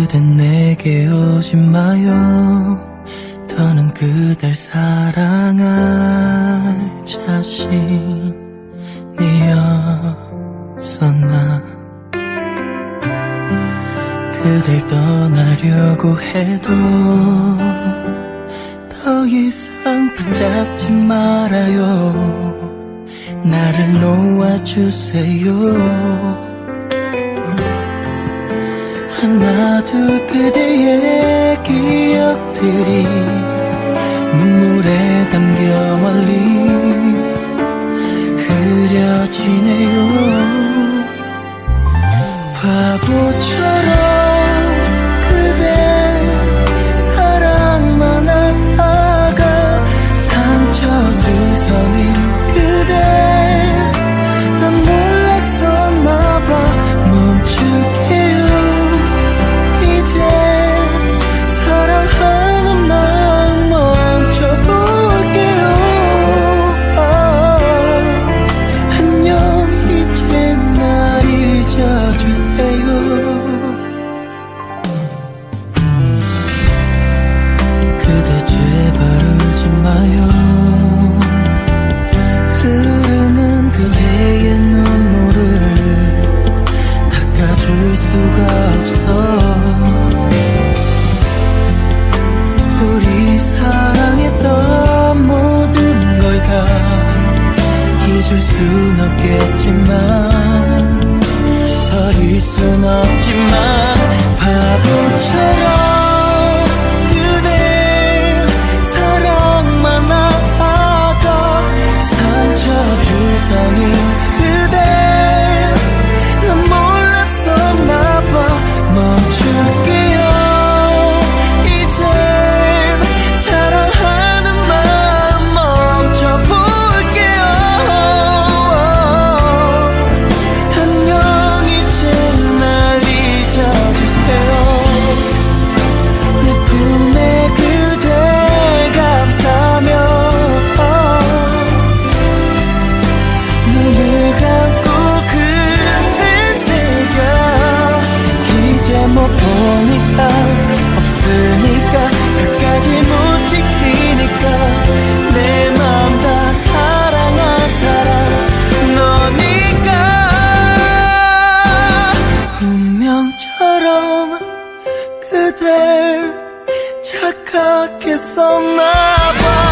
그댄 내게 오지 마요. 더는 그댈 사랑할 자신이었었나. 그댈 떠나려고 해도 더 이상 붙잡지 말아요. 나를 놓아주세요. 두 그대의 기억들이 눈물에 담겨 멀리 흐려지네. 멈출 순 없겠지만 버릴 순 없지만 바보 그댈 착각했었나봐.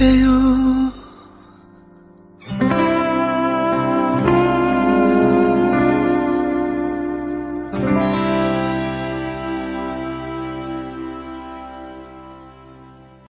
해요.